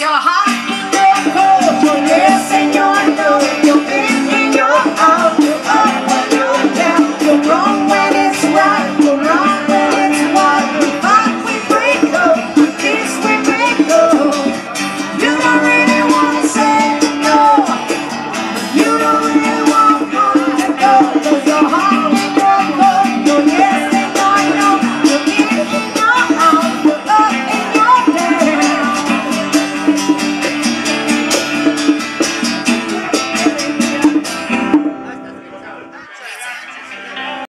your heart.